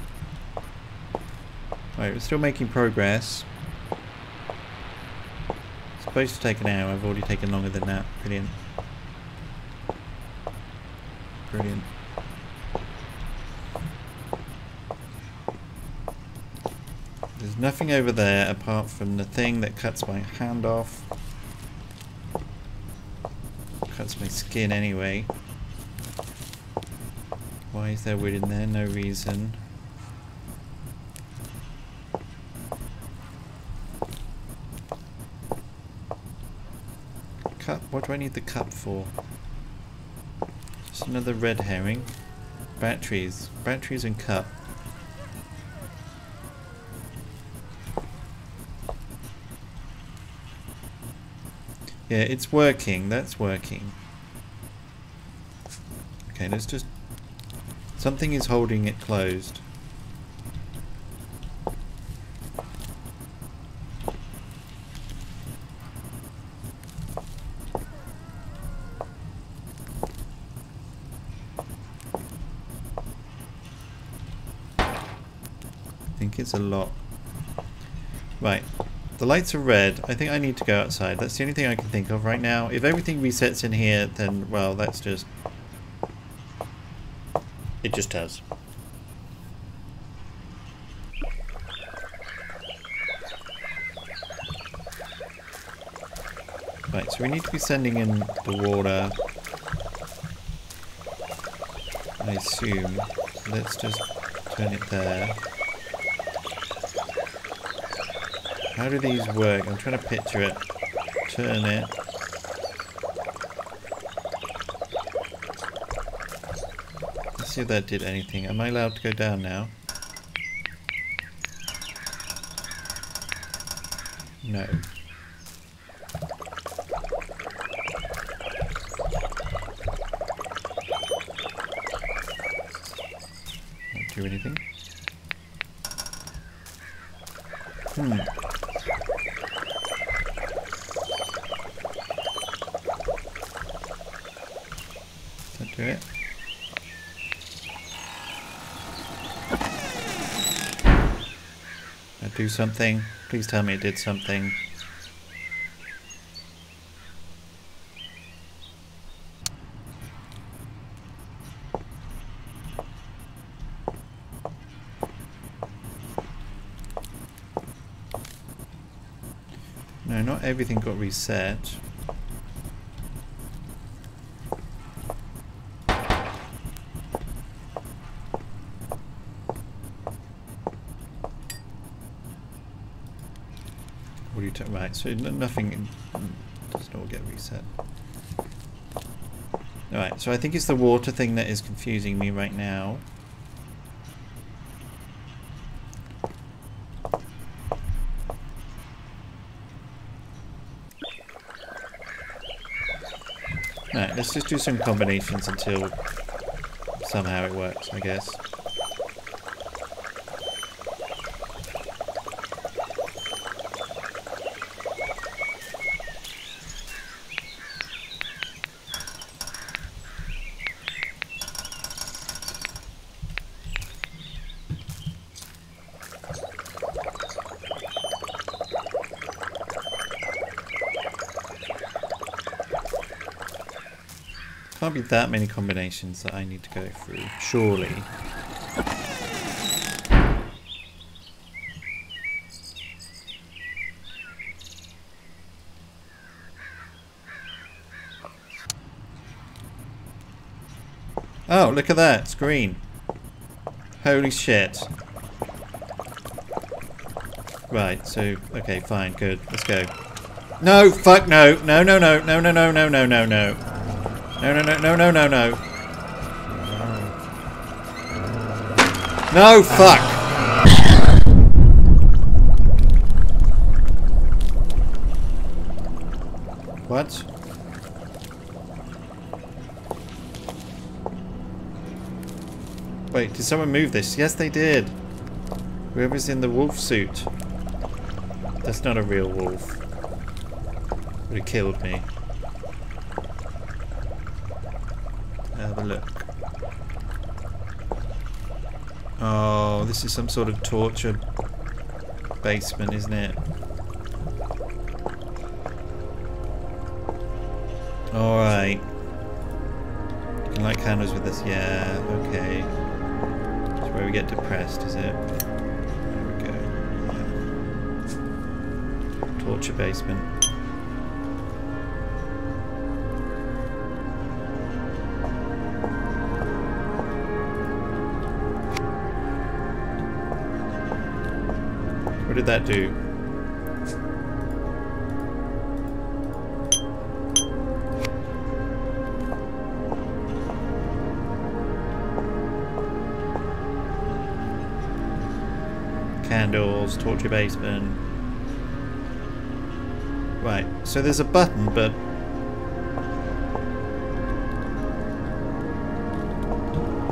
Right, we're still making progress. It's supposed to take an hour. I've already taken longer than that. Brilliant. Brilliant. There's nothing over there apart from the thing that cuts my hand off. Cuts my skin anyway. Why is there wood in there? No reason. Cup? What I need the cup for? Just another red herring. Batteries. Batteries and cup. Yeah, it's working. That's working. Okay, let's just... Something is holding it closed. A lot. Right. The lights are red. I think I need to go outside. That's the only thing I can think of right now. If everything resets in here, then, well, that's just... It just does. Right, so we need to be sending in the water. I assume. Let's just turn it there. How do these work? I'm trying to picture it. Turn it. Let's see if that did anything. Am I allowed to go down now? No. Not do anything. Hmm. Do it. Now do something. Please tell me it did something. No, not everything got reset. What do you ta- right? So nothing in- does not get reset. Alright, so I think it's the water thing that is confusing me right now. Alright, let's just do some combinations until somehow it works, I guess. Can't be that many combinations that I need to go through, surely. Oh, look at that, it's green. Holy shit. Right, so, okay, fine, good, let's go. No, fuck no, no, no, no, no, no, no, no, no, no, no. No, no, no, no, no, no, no. No, fuck! What? Wait, did someone move this? Yes, they did. Whoever's in the wolf suit. That's not a real wolf. Would have killed me. Have a look. Oh, this is some sort of torture basement, isn't it? Alright. You can light candles with this, yeah, okay. It's where we get depressed, is it? There we go. Yeah. Torture basement. What did that do? Candles, torture basement. Right, so there's a button, but...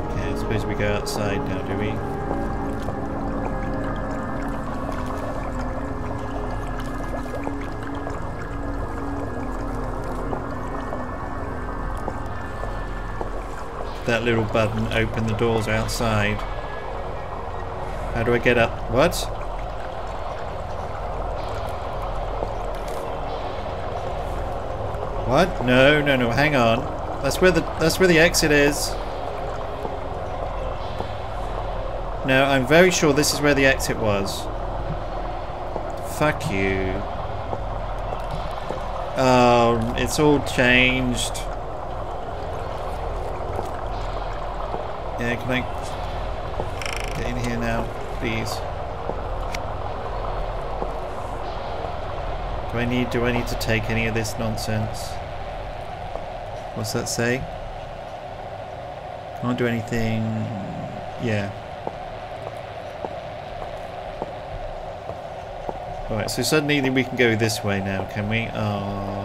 Okay, I suppose we go outside now, do we? That little button open the doors outside. How do I get up? What? What? No, no, no, hang on. That's where the that's where the exit is. Now, I'm very sure this is where the exit was. Fuck you. Oh, it's all changed. I get in here now, please? Do I need do I need to take any of this nonsense? What's that say? Can't do anything yeah. Alright, so suddenly we can go this way now, can we? Oh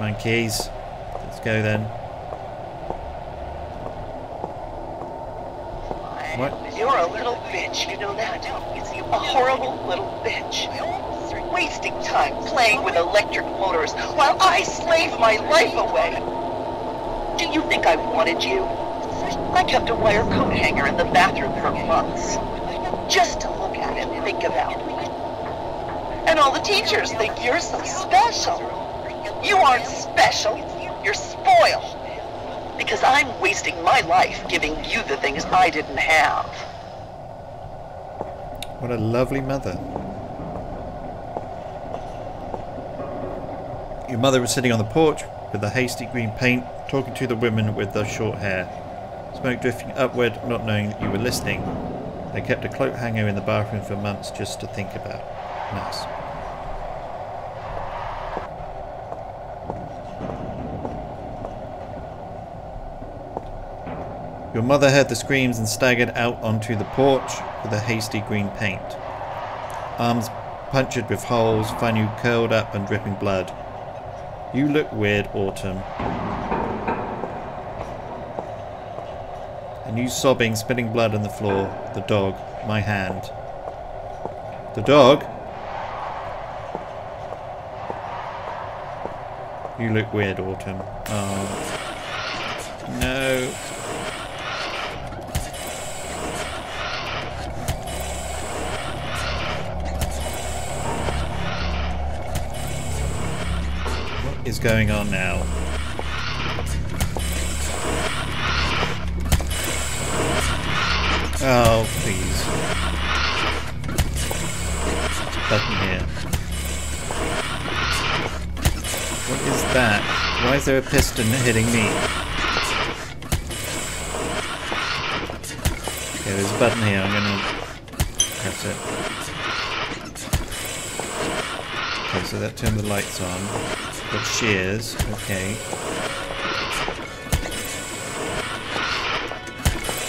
monkeys. Let's go then. What? You're a little bitch, you know that? A horrible little bitch. Wasting time playing with electric motors while I slave my life away. Do you think I wanted you? I kept a wire coat hanger in the bathroom for months. Just to look at and think about. And all the teachers think you're so special. You aren't special. You're spoiled. Because I'm wasting my life giving you the things I didn't have. What a lovely mother. Your mother was sitting on the porch with the hasty green paint, talking to the women with the short hair. Smoke drifting upward, not knowing that you were listening. They kept a cloak hanger in the bathroom for months just to think about. Nice. Your mother heard the screams and staggered out onto the porch with the hasty green paint. Arms punctured with holes, you curled up and dripping blood. You look weird, Autumn. And you sobbing, spitting blood on the floor. The dog, my hand. The dog? You look weird, Autumn. Oh. Going on now? Oh, please. Button here. What is that? Why is there a piston hitting me? Okay, there's a button here. I'm gonna press it. Okay, so that turned the lights on. Got shears. Okay.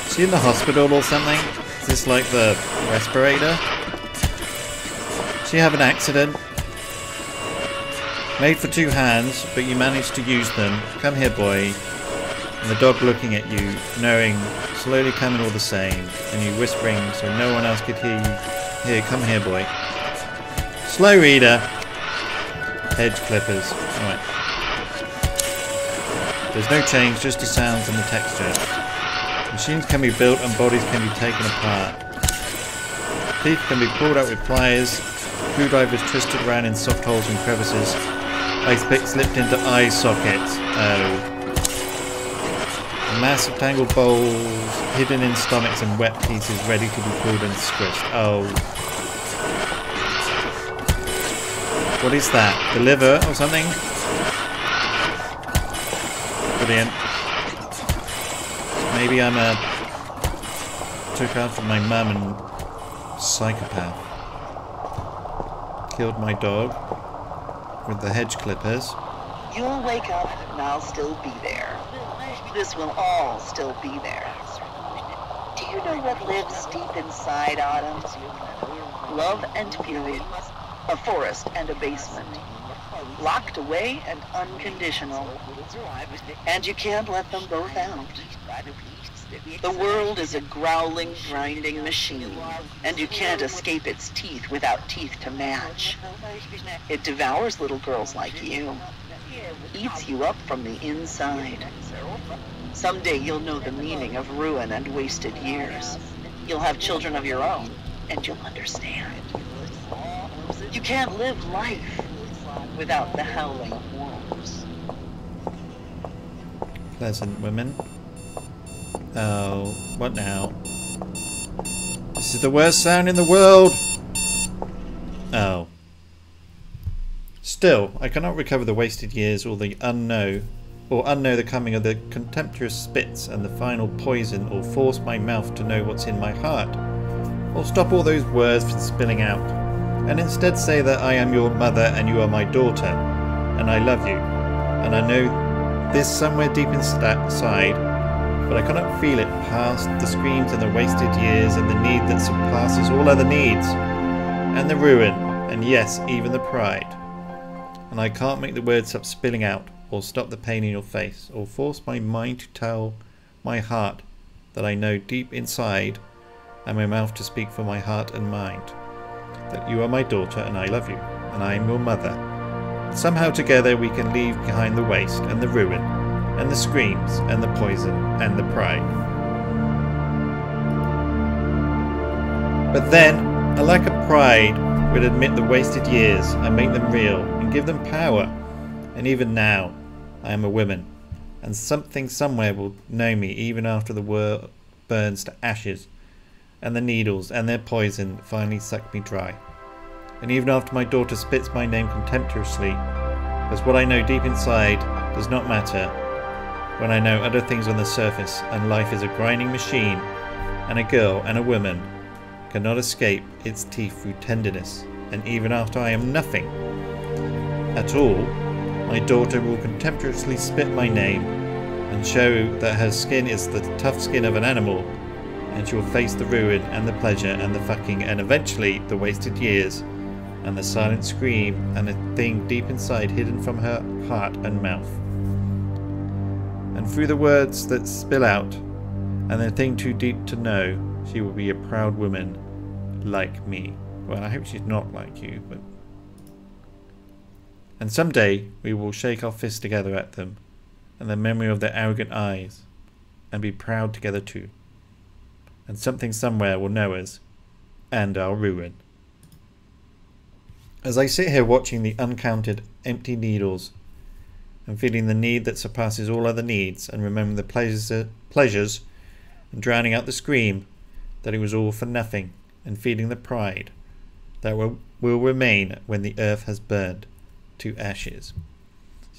Is she in the hospital or something? Is this like the respirator? She have an accident? Made for two hands, but you managed to use them. Come here, boy. And the dog looking at you, knowing, slowly coming all the same, and you whispering so no one else could hear you. Here, come here, boy. Slow reader. Hedge clippers. Alright. There's no change, just the sounds and the texture. Machines can be built and bodies can be taken apart. Teeth can be pulled out with pliers, screwdrivers twisted around in soft holes and crevices, ice pick slipped into eye sockets. Oh. A mass of tangled bowls hidden in stomachs and wet pieces ready to be pulled and squished. Oh. What is that? The liver or something? Brilliant. Maybe I'm a took after my mum and psychopath. Killed my dog with the hedge clippers. You'll wake up and I'll still be there. This will all still be there. Do you know what lives deep inside Autumn? Love and fury. A forest and a basement. Locked away and unconditional. And you can't let them both out. The world is a growling, grinding machine, and you can't escape its teeth without teeth to match. It devours little girls like you, eats you up from the inside. Someday you'll know the meaning of ruin and wasted years. You'll have children of your own, and you'll understand. You can't live life without the howling wolves. Pleasant women. Oh, what now? This is the worst sound in the world! Oh. Still, I cannot recover the wasted years or the unknow, or unknow the coming of the contemptuous spits and the final poison, or force my mouth to know what's in my heart, or stop all those words from spilling out, and instead say that I am your mother and you are my daughter, and I love you, and I know this somewhere deep inside, but I cannot feel it past the screams and the wasted years and the need that surpasses all other needs, and the ruin, and yes, even the pride. And I can't make the words stop spilling out, or stop the pain in your face, or force my mind to tell my heart that I know deep inside, and my mouth to speak for my heart and mind, that you are my daughter and I love you, and I am your mother. Somehow together we can leave behind the waste and the ruin, and the screams and the poison and the pride. But then, a lack of pride would admit the wasted years and make them real and give them power. And even now, I am a woman, and something somewhere will know me even after the world burns to ashes and the needles and their poison finally suck me dry. And even after my daughter spits my name contemptuously, as what I know deep inside does not matter, when I know other things on the surface and life is a grinding machine, and a girl and a woman cannot escape its teeth through tenderness, and even after I am nothing at all, my daughter will contemptuously spit my name and show that her skin is the tough skin of an animal, and she will face the ruin and the pleasure and the fucking and eventually the wasted years and the silent scream and a thing deep inside hidden from her heart and mouth. And through the words that spill out, and the thing too deep to know, she will be a proud woman like me. Well, I hope she's not like you, but. And someday we will shake our fists together at them, and the memory of their arrogant eyes, and be proud together too. And something somewhere will know us, and our ruin. As I sit here watching the uncounted empty needles and feeling the need that surpasses all other needs and remembering the pleasures, pleasures and drowning out the scream that it was all for nothing and feeling the pride that will, will remain when the earth has burned to ashes.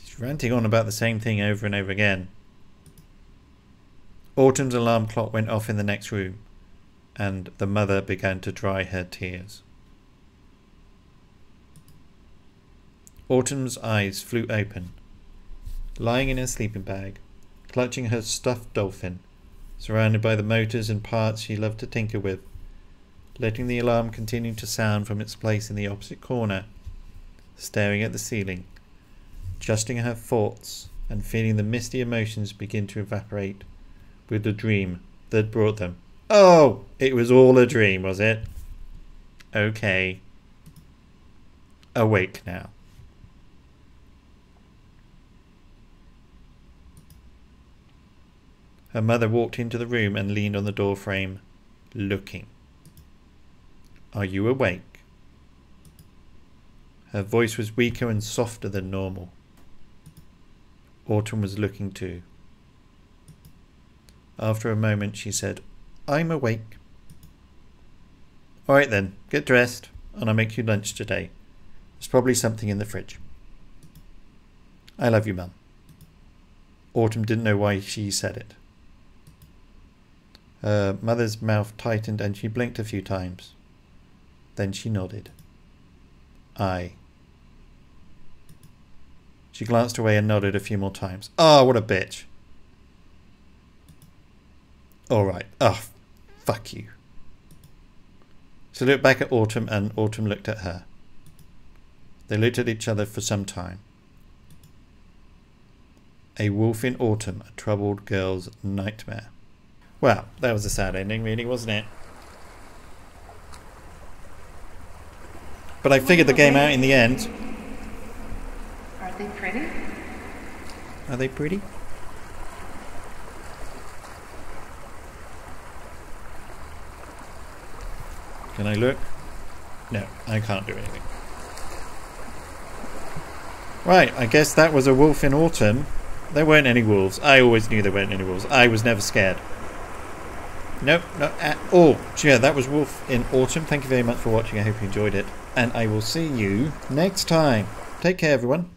She's ranting on about the same thing over and over again. Autumn's alarm clock went off in the next room and the mother began to dry her tears. Autumn's eyes flew open. Lying in her sleeping bag, clutching her stuffed dolphin, surrounded by the motors and parts she loved to tinker with, letting the alarm continue to sound from its place in the opposite corner, staring at the ceiling, adjusting her thoughts and feeling the misty emotions begin to evaporate with the dream that brought them. Oh, it was all a dream, was it? Okay. Awake now. Her mother walked into the room and leaned on the door frame, looking. Are you awake? Her voice was weaker and softer than normal. Autumn was looking too. After a moment, she said, I'm awake. All right then, get dressed, and I'll make you lunch today. There's probably something in the fridge. I love you, Mum. Autumn didn't know why she said it. Her mother's mouth tightened and she blinked a few times. Then she nodded. I. She glanced away and nodded a few more times. Oh, what a bitch. Alright. Oh, ah, fuck you. She looked back at Autumn and Autumn looked at her. They looked at each other for some time. A wolf in autumn, a troubled girl's nightmare. Well, that was a sad ending, really, wasn't it? But I figured the game out in the end. Are they pretty? Are they pretty? Can I look? No, I can't do anything. Right, I guess that was a wolf in autumn. There weren't any wolves. I always knew there weren't any wolves. I was never scared. Nope, not at all. So yeah, that was Wolf in Autumn. Thank you very much for watching. I hope you enjoyed it. And I will see you next time. Take care, everyone.